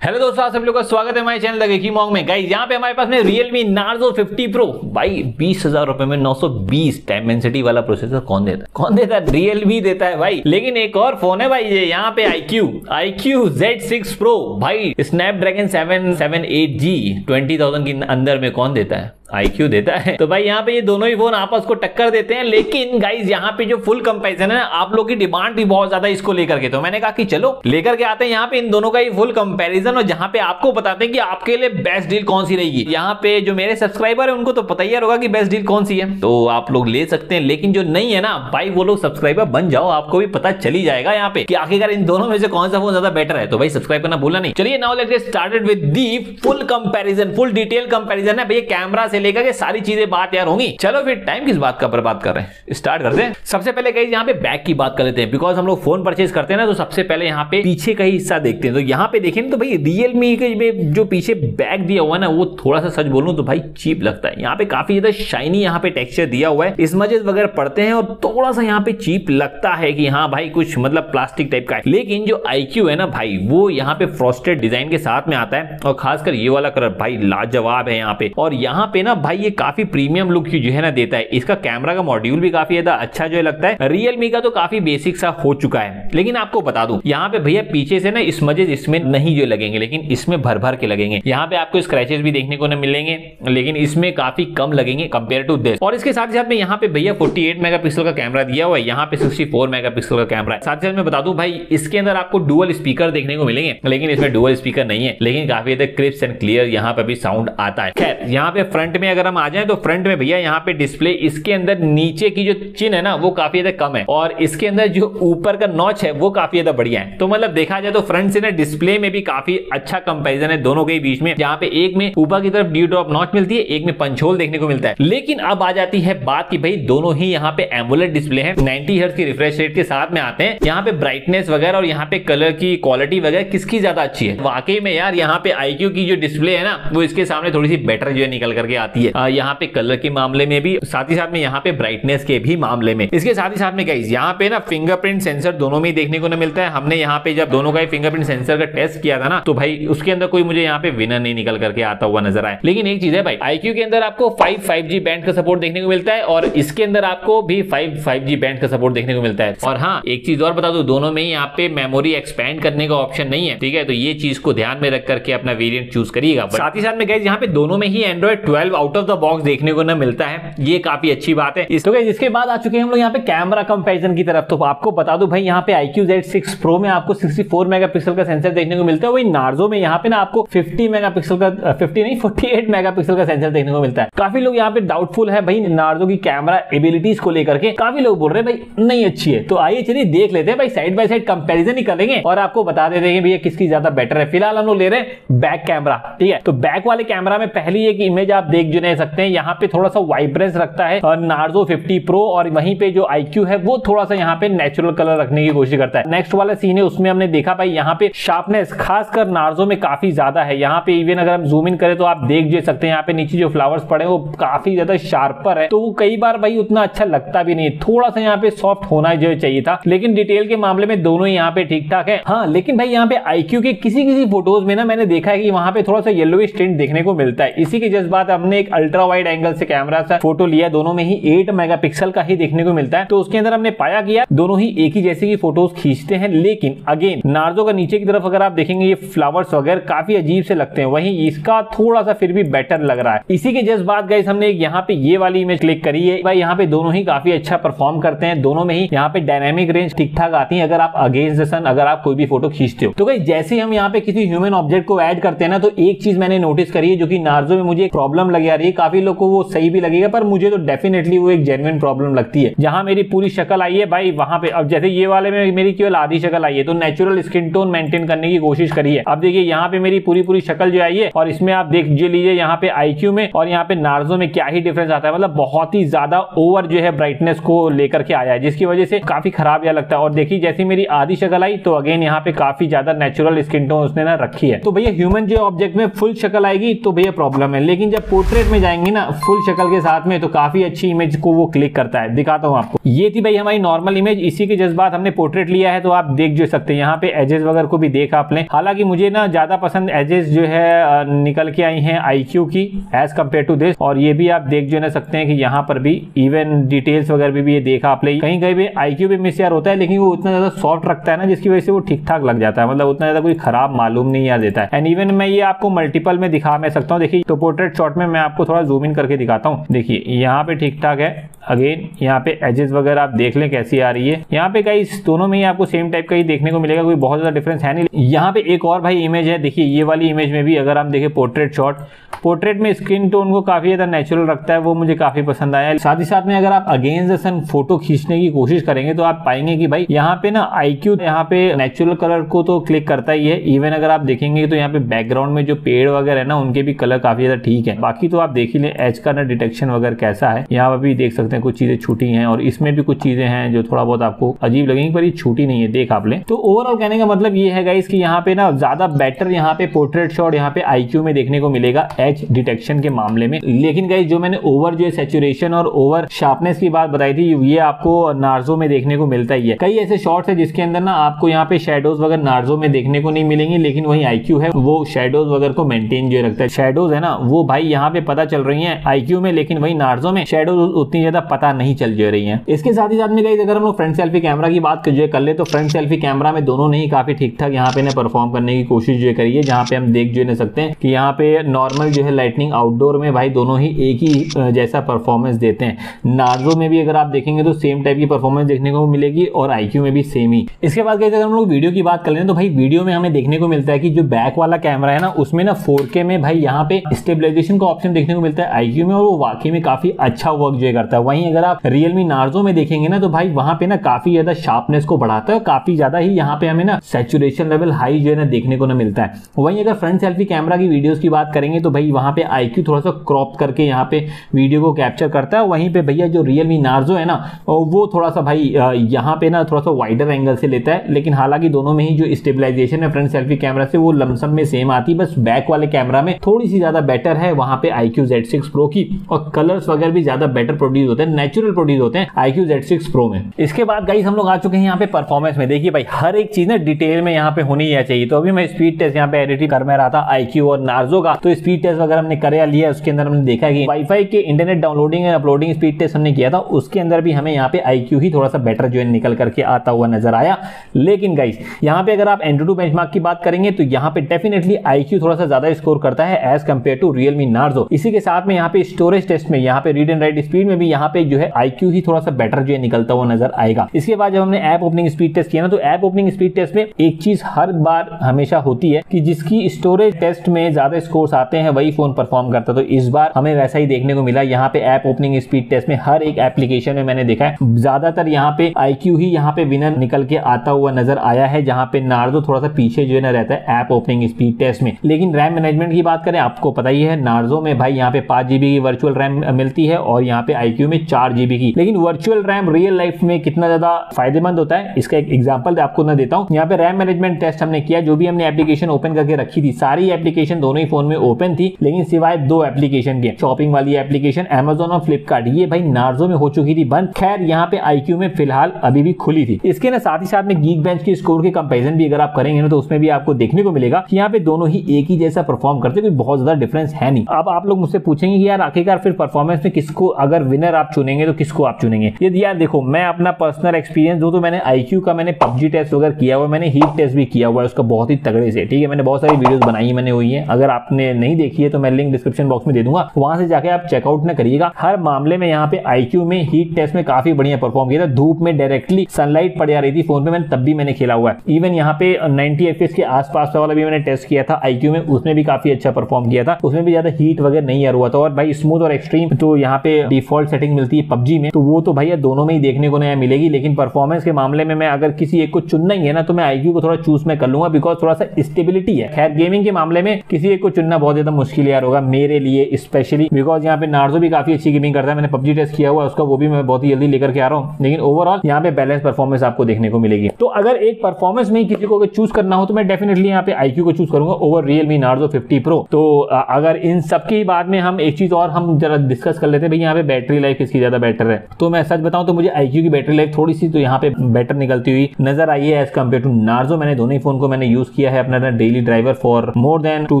Hello दोस्तों, आप सब लोग का स्वागत है हमारे चैनल की मॉन्ग में। गाइस, यहाँ पे हमारे पास में रियलमी नार्जो 50 प्रो भाई, बीस हज़ार रुपए में 920 डायमेंसिटी वाला प्रोसेसर कौन देता है? कौन देता है? रियलमी देता है भाई। लेकिन एक और फ़ोन है भाई, ये यहाँ पे iQOO iQOO Z six pro भाई Snapdragon seven seven eight G twenty thousand के अंदर में कौन देता है? IQ देता है। तो भाई यहाँ पे ये दोनों ही फ़ोन आपस को टक्कर देते हैं, लेकिन गाइज़ यहाँ पे जो फुल कंपेरिजन है आप लोग की डिमांड भी बहुत ज़्यादा इसको लेकर के। तो मैंने कहा कि चलो, लेकर के आते हैं यहाँ पे इन दोनों का ही फुल कंपेरिजन और जहाँ पे आपको बताते हैं कि आपके लिए बेस्ट डील कौन सी रहेगी। यहाँ पे जो मेरे सब्सक्राइबर है, उनको तो पता ही होगा कि बेस्ट डील कौन सी है। तो आप लोग ले सकते हैं, लेकिन जो नहीं है ना, भाई वो लोग सब्सक्राइबर बन जाओ, आपको भी पता चली जाएगा यहाँ पे कि आखिरकार इन दोनों में से कौन सा फ़ोन ज़्यादा बेटर है। तो भाई सब्सक्राइब करना भूलना नहीं। चलिए now let started with the full comparison full detail comparison है। भैया कैमरा से लेकर के सारी चीज़ें बात यार होंगी। चलो फिर टाइम किस बात का बर्बाद कर रहे हैं? स्टार्ट करते हैं। सबसे पहले कहीं यहाँ पे बैक की बात कर लेते हैं। बिकॉज़ हम लोग फ़ोन परचेज करते हैं ना तो सबसे पहले यहाँ पे पीछे का हिस्सा देखते हैं। तो यहाँ पे देखें तो भाई रियलमी के जो पीछे बैक दिया हुआ है ना, वो थोड़ा सा सच बोलूँ तो भाई चीप लगता है। यहाँ पे काफ़ी ज़्यादा शाइनी यहाँ पे टेक्सचर दिया हुआ है। स्मजेस वगैरह पड़ते हैं और थोड़ा सा यहाँ पे चीप लगता है कि हाँ भाई कुछ मतलब प्लास्टिक टाइप का है। लेकिन जो आईक्यू है ना भाई, वो यहाँ पे फ्रॉस्टेड डिज़ाइन के साथ में आता है। और खासकर ये वाला कलर भाई लाजवाब है यहाँ पे। और यहाँ पे ना भाई ये काफ़ी प्रीमियम लुक जो है ना देता है। इसका कैमरा का मॉड्यूल भी काफ़ी ज़्यादा अच्छा जो है लगता है। रियलमी का तो काफ़ी बेसिक सा हो चुका है। लेकिन आपको बता दू, यहाँ पे भैया पीछे से ना स्मजेस इसमें नहीं जो लगेंगे, लेकिन इसमें भर भर के लगेंगे। यहाँ पे आपको स्क्रैचेस भी देखने को न मिलेंगे, लेकिन इसमें काफ़ी कम लगेंगे कंपेयर टू दिस और इसके साथ साथ में यहाँ पे भैया 48 मेगापिक्सल का कैमरा दिया हुआ है। यहाँ पे 64 मेगापिक्सल का कैमरा है। साथ साथ में बता दूँ, भाई, इसके अंदर आपको डुअल स्पीकर देखने को मिलेंगे, लेकिन इसमें डुअल स्पीकर नहीं है। लेकिन काफ़ी क्रिप्स एंड क्लियर यहाँ पे भी साउंड आता है। खैर, यहाँ पे फ्रंट में अगर हम आ जाए तो फ्रंट में भैया यहाँ पे डिस्प्ले इसके अंदर नीचे की जो चिन है ना, वो काफ़ी ज़्यादा कम है। और इसके अंदर जो ऊपर का नॉच है, वो काफ़ी ज़्यादा बढ़िया है। तो मतलब देखा जाए तो फ्रंट से ना डिस्प्ले में भी काफ़ी अच्छा कंपेरिजन है दोनों के बीच में। जहाँ पे एक में ऊपर की तरफ़ ड्यू ड्रॉप नॉच मिलती है, एक में पंचोल देखने को मिलता है। लेकिन अब आ जाती है बात की भाई दोनों ही यहाँ पे एम्बुलेट डिस्प्ले है। 90 हर्ट्ज की रिफ्रेश रेट के साथ में आते हैं। यहाँ पे ब्राइटनेस वगैरह और यहाँ पे कलर की क्वालिटी वगैरह किसकी ज़्यादा अच्छी है? वाकई में यार, यहाँ पे आईक्यू की जो डिस्प्ले है ना, वो इसके सामने थोड़ी सी बेटर जो है निकल करके आती है। यहाँ पे कलर के मामले में भी, साथ ही साथ में यहाँ पे ब्राइटनेस के भी मामले में। इसके साथ ही साथ में गाइज़ यहाँ पे ना फिंगरप्रिंट सेंसर दोनों में देखने को ना मिलता है। हमने यहाँ पे जब दोनों का फिंगरप्रिंट सेंसर का टेस्ट किया था ना तो भाई उसके अंदर कोई मुझे यहाँ पे विनर नहीं निकल करके आता हुआ नज़र आया। लेकिन एक चीज़ है भाई आईक्यू के अंदर आपको फाइव फाइव बैंड का सपोर्ट देखने को मिलता है और इसके अंदर आपको भी फाइव फाइव बैंड का सपोर्ट देखने को मिलता है। और हाँ एक चीज़ और बता दो, दोनों में ही यहाँ पे मेमोरी एक्सपैंड करने का ऑप्शन नहीं है, ठीक है? तो ये चीज़ को ध्यान में रख करके अपना वेरियंट चूज़ करिएगा। साथ ही साथ में गए यहाँ पे दोनों में ही Android twelve out of the box देखने को ना मिलता है। ये काफ़ी अच्छी बात है। तो इसके बाद आ चुके हैं हम लोग यहाँ पे कैमरा कंपेरिजन की तरफ़। तो आपको बता दू भाई, यहाँ पे iQ Z6 Pro में आपको 64 मेगापिक्सल का सेंसर देखने को मिलता है। वही नार्जो में यहाँ पे ना आपको 50 मेगापिक्सल का 50 नहीं 48 मेगापिक्सल का सेंसर देखने को मिलता है। काफ़ी लोग यहाँ पे डाउटफुल है भाई नार्जो की कैमरा एबिलिटीज को लेकर के। काफ़ी लोग बोल रहे हैं, भाई, नहीं अच्छी है। तो आइए चलिए देख लेते हैं। भाई साइड बाय साइड कंपेरिजन ही करेंगे और आपको बता देते हैं भैया, किसकी ज़्यादा बेटर है। फ़िलहाल हम लोग ले रहे हैं बैक कैमरा ठीक है? तो बैक वाले कैमरा में पहली एक इमेज आप देख जो नहीं सकते हैं, यहाँ पे थोड़ा सा वाइब्रेंस रखता है नार्जो फिफ्टी प्रो और वहीं पे जो आईक्यू है, वो थोड़ा सा यहाँ पे नेचुरल कलर रखने की कोशिश करता है। नेक्स्ट वाला सीन है, उसमें हमने देखा भाई, यहाँ पे शार्पनेस खासकर नार्जो में काफ़ी ज़्यादा है। यहाँ पे इवन अगर हम जूम इन करें तो आप देख जे सकते हैं, यहाँ पे नीचे जो फ्लावर्स पड़े वो काफ़ी ज़्यादा शार्पर है। तो वो कई बार भाई उतना अच्छा लगता भी नहीं थोड़ा सा यहाँ पे सॉफ्ट होना जो चाहिए था, लेकिन डिटेल के मामले में दोनों यहाँ पे ठीक ठाक है। हाँ लेकिन भाई यहाँ पे आईक्यू के किसी किसी फ़ोटोज़ में ना मैंने देखा है कि वहाँ पे थोड़ा सा येलो स्टेंट देखने को मिलता है। इसी के जज्बात हमने एक अल्ट्रा वाइड एंगल से कैमरा से फ़ोटो लिया दोनों में ही एट मेगापिक्सल का ही देखने को मिलता है। तो उसके अंदर हमने पाया गया दोनों ही एक ही जैसे की फ़ोटोज़ खींचते हैं। लेकिन अगेन नार्जो का नीचे की तरफ़ अगर आप देखेंगे, ये फ्लावर्स वगैरह काफ़ी अजीब से लगते हैं। वहीं इसका थोड़ा सा फिर भी बेटर लग रहा है। इसी के जस्ट बात गई हमने यहाँ पे ये वाली इमेज क्लिक करी है। भाई, यहाँ पे दोनों ही काफ़ी अच्छा परफॉर्म करते हैं। दोनों में ही यहाँ पे डायनेमिक रेंज ठीक ठाक आती है अगर आप अगेंस्ट सन अगर आप कोई भी फ़ोटो खींचते हो। तो भाई जैसे हम यहाँ पे किसी ह्यूमन ऑब्जेक्ट को ऐड करते हैं ना तो एक चीज़ मैंने नोटिस करी है जो कि नार्जो में मुझे प्रॉब्लम लगी रही है। काफ़ी लोग को वो सही भी लगेगा, पर मुझे तो डेफिनेटली वो एक जेन्युइन प्रॉब्लम लगती है। जहाँ मेरी पूरी शक्ल आई है भाई, वहाँ पे। अब जैसे ये वाले में मेरी केवल आधी शक्ल आई है तो नेचुरल स्किन टोन मेंटेन करने की कोशिश करी है। अब देखिए, यहाँ पे मेरी पूरी पूरी शक्ल जो आई है, और इसमें आप देख लीजिए, यहाँ पे आईक्यू में और यहाँ पे नार्जो में क्या ही डिफरेंस आता है। मतलब बहुत ही ज़्यादा ओवर जो है ब्राइटनेस को लेकर के आया है, जिसकी वजह से काफ़ी खराब यह लगता है। और देखिए, जैसे मेरी आधी शक्ल आई तो अगेन यहाँ पे काफ़ी ज़्यादा नेचुरल स्किन टोन उसने ना रखी है। तो भैया ह्यूमन जो ऑब्जेक्ट में फुल शक्ल आएगी तो भैया प्रॉब्लम है। लेकिन जब पोर्ट्रेट में जाएँगे ना फुल शक्ल के साथ में तो काफ़ी अच्छी इमेज को वो क्लिक करता है। दिखाता हूँ आपको। ये थी भाई हमारी नॉर्मल इमेज इसी के जज्बात हमने पोर्ट्रेट लिया है तो आप देख जो सकते हैं। यहाँ पे एजेस वगैरह को भी देख आप लें। हालाँकि मुझे ना ज़्यादा पसंद एजेस जो है निकल के आई है आई की एज कंपेयर टू दिस और ये भी आप देख जो ना सकते हैं कि यहाँ पर भी इवन डिटेल्स वगैरह भी, भी ये देखा आप कहीं कहीं भी आई भी मिस होता है लेकिन वो उतना ज़्यादा सॉफ्ट रखता है ना जिसकी वजह से वो ठीक ठाक लग जाता है। मतलब उतना ज़्यादा कोई खराब मालूम नहीं यार देता है। एंड इवन मैं ये आपको मल्टीपल में दिखा मैं सकता हूँ। देखिए तो पोर्ट्रेट शॉट में मैं आपको थोड़ा जूम इन करके दिखाता हूँ। देखिए यहाँ पे ठीक ठाक है। अगेन यहाँ पे एजेस वगैरह आप देख लें कैसी आ रही है। यहाँ पे कई दोनों में ही आपको सेम टाइप का ही देखने को मिलेगा, कोई बहुत ज़्यादा डिफरेंस है नहीं। यहाँ पे एक और भाई इमेज है, देखिए, ये वाली इमेज में भी अगर आप देखें पोर्ट्रेट शॉट पोर्ट्रेट में स्किन टोन को काफ़ी ज़्यादा नेचुरल रखता है, वो मुझे काफ़ी पसंद आया। साथ ही साथ में अगर आप अगेंस्ट द सन फ़ोटो खींचने की कोशिश करेंगे तो आप पाएँगे कि भाई यहाँ पे ना आईक्यू यहाँ पे नेचुरल कलर को तो क्लिक करता ही है। इवन अगर आप देखेंगे तो यहाँ पे बैकग्राउंड में जो पेड़ वगैरह है ना, उनके भी कलर काफ़ी ज़्यादा ठीक है। बाकी तो आप देख ही ले एच का ना डिटेक्शन वगैरह कैसा है। यहाँ पर भी देख सकते हैं। कुछ चीज़ें छूटी हैं और इसमें भी कुछ चीज़ें हैं जो थोड़ा बहुत आपको अजीब लगेंगी, पर ये छूटी नहीं है, देख आप ले। तो ओवरऑल कहने का मतलब ये है गाइस कि यहाँ पे ना ज़्यादा बेटर यहाँ पे पोर्ट्रेट शॉट यहाँ पे आईक्यू में देखने को मिलेगा एच डिटेक्शन के मामले में। लेकिन गाइस जो मैंने ओवर जो सेचुरेशन और ओवर शार्पनेस की बात बताई थी, ये आपको नार्जो में देखने को मिलता ही है। कई ऐसे शॉर्ट्स है जिसके अंदर ना आपको यहाँ पे शेडोज वगैरह नार्जो में देखने को नहीं मिलेंगे, लेकिन वही आईक्यू है, वो शेडोज वगैरह को मेंटेन जो रखता है। शेडोज है ना, वो भाई यहाँ पे पता चल रही है आईक्यू में, लेकिन वही नार्जो में शेडोज उतनी ज़्यादा पता नहीं चल जा रही है। इसके साथ ही साथ में गाइस अगर हम लोग फ्रंट सेल्फी कैमरा की बात जो कर ले तो फ्रंट सेल्फी कैमरा में दोनों ने ही काफ़ी ठीक ठाक यहाँ पे परफॉर्म करने की कोशिश जो करी है, जहाँ पे हम देख जो नहीं सकते हैं कि यहाँ पे नॉर्मल जो है लाइटनिंग आउटडोर में भाई दोनों ही एक ही जैसा परफॉर्मेंस देते हैं। नार्जो में भी अगर आप देखेंगे तो सेम टाइप की परफॉर्मेंस देखने को मिलेगी और आईक्यू में भी सेम ही। इसके बाद अगर हम लोग वीडियो की बात कर लें तो भाई वीडियो में हमें देखने को मिलता है कि जो बैक वाला कैमरा है ना, उसमें ना फोर में भाई यहाँ पे स्टेबिलाईजेशन का ऑप्शन देखने को मिलता है आईक्यू में और वो वाकई में काफ़ी अच्छा वर्क जो करता है। वहीं अगर आप रियलमी नार्जो में देखेंगे ना तो भाई वहाँ पे ना काफ़ी ज़्यादा शार्पनेस को बढ़ाता है, काफ़ी ज़्यादा ही यहाँ पे हमें ना सेचुरेशन लेवल हाई जो है ना देखने को ना मिलता है। वहीं अगर फ्रंट सेल्फी कैमरा की वीडियोस की बात करेंगे तो भाई वहाँ पे आईक्यू थोड़ा सा क्रॉप करके यहाँ पे वीडियो को कैप्चर करता है। वहीं पे भैया जो रियलमी नार्जो है ना, वो थोड़ा सा भाई यहाँ पे ना थोड़ा सा वाइडर एंगल से लेता है। लेकिन हालाँकि दोनों में ही जो स्टेबिलाईजेशन है फ्रंट सेल्फी कैमरा से, वो लमसम में सेम आती है। बस बैक वाले कैमरा में थोड़ी सी ज़्यादा बेटर है वहाँ पे आईक्यू जेड सिक्स प्रो की। और कलर्स वगैरह भी ज़्यादा बेटर प्रोड्यूस हैं नेचुरल प्रोड्यूस होते हैं आईक्यू जेड सिक्स प्रो में। इसके बाद गाइस हम लोग आ चुके हैं यहाँ पे परफॉर्मेंस में। देखिए भाई, हर एक चीज़ ना डिटेल में यहाँ पे होनी ही चाहिए। तो अभी मैं स्पीड टेस्ट यहाँ पे एडिटिंग कर में रहा था आईक्यू और नार्जो का। तो स्पीड टेस्ट वगैरह हमने कर लिया उसके अंदर हमने देखा कि वाईफाई के internet downloading and uploading speed test हमने किया था। उसके अंदर भी हमें यहाँ पे आईक्यू ही थोड़ा सा बेटर जो है निकल करके आता हुआ नज़र आया। लेकिन गाइस यहाँ पे अगर आप एंड्रो बेंचमार्क की बात करेंगे तो यहाँ पे डेफिनेटली आईक्यू थोड़ा सा ज़्यादा स्कोर करता है as compare to Realme Narzo इसी के साथ में यहाँ पे स्टोरेज टेस्ट में, यहाँ पे रीड एंड राइट स्पीड में भी यहाँ पे जो है आईक्यू ही थोड़ा सा बेटर जो है निकलता हुआ नज़र आएगा। इसके बाद जब हमने ऐप ओपनिंग स्पीड टेस्ट किया ना तो ऐप ओपनिंग स्पीड टेस्ट में एक चीज़ हर बार हमेशा होती है कि जिसकी स्टोरेज टेस्ट में ज़्यादा स्कोर आते हैं, वही फ़ोन परफॉर्म करता तो इस बार हमें वैसा ही देखने को मिला। यहाँ पे ऐप ओपनिंग स्पीड टेस्ट में हर एक एप्लीकेशन में मैंने देखा है। ज़्यादातर यहाँ पे आईक्यू ही यहाँ पे विनर निकल के आता हुआ नज़र आया है, जहाँ पे नार्जो थोड़ा सा पीछे जो है ना रहता है ऐप ओपनिंग स्पीड टेस्ट में। लेकिन रैम मैनेजमेंट की बात करें, आपको पता ही है नार्जो में भाई यहाँ पे पाँच जीबी की वर्चुअल रैम मिलती है और यहाँ पे आईक्यू में चार जीबी की। लेकिन वर्चुअल रैम रियल लाइफ में कितना ज़्यादा फ़ायदेमंद होता है, इसका एक एग्ज़ाम्पल आपको ना देता हूँ। यहाँ पे रैम मैनेजमेंट टेस्ट हमने किया, जो भी हमने एप्लीकेशन ओपन करके रखी थी, सारी एप्लीकेशन दोनों ही फ़ोन में ओपन थी, लेकिन सिवाय दो एप्लीकेशन के। शॉपिंग वाली एप्लीकेशन एमेजोन और फ्लिपकार्ट ये भाई नार्जो में हो चुकी थी, बंद। खैर, यहाँ पे आईक्यू में फ़िलहाल अभी भी खुली थी। इसके ना साथ ही साथ में गीक बेंच की स्कोर के कंपेरिजन भी अगर आप करेंगे ना तो उसमें भी आपको देखने को मिलेगा कि यहाँ पे दोनों ही एक ही जैसा परफॉर्म करते कोई बहुत ज़्यादा डिफरेंस है नहीं। अब आप लोग मुझसे पूछेंगे कि यार, आखिरकार फिर परफॉर्मेंस में किसको अगर विनर आप चुनेंगे तो किसको आप चुनेंगे? यदि यार देखो, मैं अपना पर्सनल एक्सपीरियंस दो तो मैंने आईक्यू का, मैंने पबजी टेस्ट वगैरह किया हुआ, मैंने हीट टेस्ट भी किया हुआ है, उसका बहुत ही तगड़े से, ठीक है? मैंने बहुत सारी वीडियोस बनाई मैंने हुई है। अगर आपने नहीं देखी है तो मैं लिंक डिस्क्रिप्शन बॉक्स में दे दूँगा। वहाँ से जाके आप चेकआउट ना करिएगा। हर मामले में यहाँ पे आईक्यू में हीट टेस्ट में काफ़ी बढ़िया परफॉर्म किया था। धूप में डायरेक्टली सनलाइट पड़ जा रही थी फ़ोन पे, मैंने तब भी मैंने खेला हुआ है। इवन यहाँ पे नाइनटी एफ़ के आसपास वाला भी मैंने टेस्ट किया था आईक्यू में, उसमें भी काफ़ी अच्छा परफॉर्म किया था। उसमें भी ज़्यादा हीट वगैरह नहीं आ हुआ था और भाई स्मूथ और एक्सट्रीम तो यहाँ पे डिफ़ॉल्ट सेटिंग मिलती है पबजी में तो वो तो भैया दोनों में ही देखने को नया मिलेगी, लेकिन परफॉर्मेंस के मामले में मैं अगर किसी एक को चुनना ही है ना तो मैं आईक्यू को थोड़ा चूज़ में कर लूँगा बिकॉज़ थोड़ा सा स्टेबिलिटी है। खैर गेमिंग के मामले में किसी एक को चुनना बहुत ज़्यादा मुश्किल यार होगा, मेरे लिए स्पेशली बिकॉज़ यहाँ पे नार्जो भी काफ़ी अच्छी गेमिंग करता है, मैंने पबजी टेस्ट किया हुआ उसका वो भी मैं बहुत ही जल्दी लेकर के आ रहा हूँ, लेकिन ओवरऑल यहाँ पे बैलेंस परफॉर्मेंस आपको देखने को मिलेगी। तो अगर एक परफॉर्मेंस में किसी को चूज़ करना हो तो मैं डेफिनेटली यहाँ पे आईक्यू को चूज़ करूँगा over Realme Narzo fifty pro तो अगर इन सबके बाद में हम एक चीज़ और हम जरा डिस्कस कर लेते हैं, भाई यहाँ पे बैटरी लाइफ किसकी ज़्यादा बेटर है। तो मैं सच बताऊँ तो मुझे आईक्यू की बैटरी लाइफ थोड़ी सी तो यहाँ पे बेटर निकलती हुई नज़र आई है एज कंपेयर टू नार्जो मैंने दोनों ही फ़ोन को मैंने यूज़ किया है अपना daily driver for more than two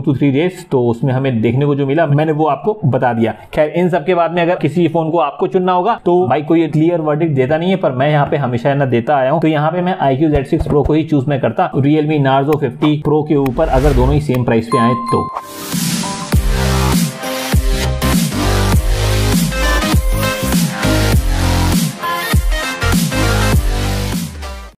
to three days तो उसमें हमें देखने को जो मिला, मैंने वो आपको बता दिया। खैर, इन सबके बाद में अगर किसी फ़ोन को आपको चुनना होगा तो भाई कोई क्लियर वर्डिक देता नहीं है, पर मैं यहाँ पे हमेशा ना देता आया हूँ। तो यहाँ पे मैं आईक्यू जेड सिक्स प्रो को ही चूज़ में करता। रियलमी नार्जो फिफ्टी प्रो के ऊपर अगर दोनों ही सेम प्राइस पे आए तो।